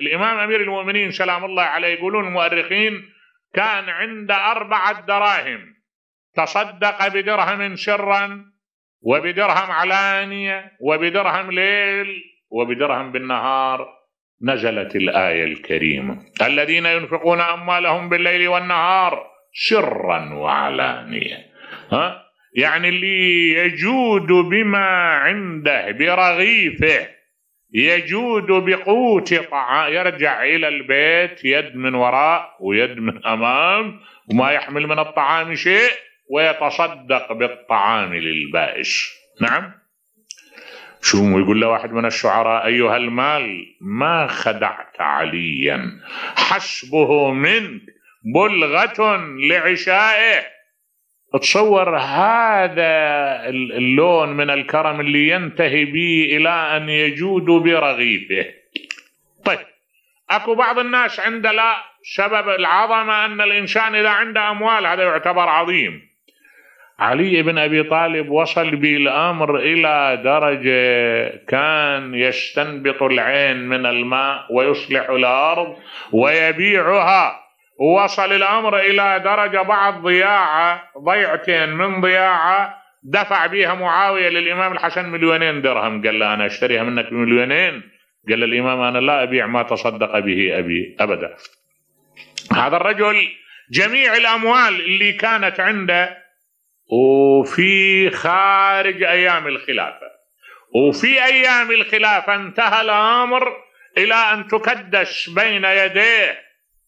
الإمام أمير المؤمنين سلام الله عليه يقولون المؤرخين كان عنده أربعة دراهم. تصدق بدرهم سرا وبدرهم علانية وبدرهم ليل وبدرهم بالنهار. نزلت الآية الكريمة. الذين ينفقون أموالهم بالليل والنهار سرا وعلانية. ها؟ يعني اللي يجود بما عنده برغيفه يجود بقوت طعام يرجع إلى البيت يد من وراء ويد من أمام وما يحمل من الطعام شيء ويتصدق بالطعام للبائس نعم؟ شو يقول له واحد من الشعراء أيها المال ما خدعت عليا. حسبه منك بلغة لعشائه. تصور هذا اللون من الكرم اللي ينتهي به إلى أن يجود برغيفه. طيب أكو بعض الناس عنده لا سبب العظمة أن الإنسان إذا عنده أموال هذا يعتبر عظيم. علي بن أبي طالب وصل بالأمر إلى درجة كان يستنبط العين من الماء ويصلح الأرض ويبيعها. وصل الأمر إلى درجة بعض ضياعه ضيعتين من ضياعه دفع بها معاوية للإمام الحسن مليونين درهم. قال له أنا أشتريها منك بمليونين؟ قال الإمام أنا لا أبيع ما تصدق به أبي أبدا. هذا الرجل جميع الأموال اللي كانت عنده وفي خارج أيام الخلافة. وفي أيام الخلافة انتهى الأمر إلى أن تكدس بين يديه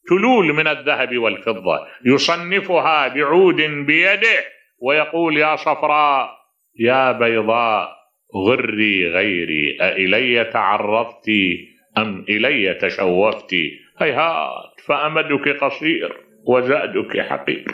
تلول من الذهب والفضة. يصنفها بعود بيده ويقول يا صفراء يا بيضاء غري غيري أإلي تعرضت أم إلي تشوفت؟ هيهات فأمدك قصير وزادك حقير.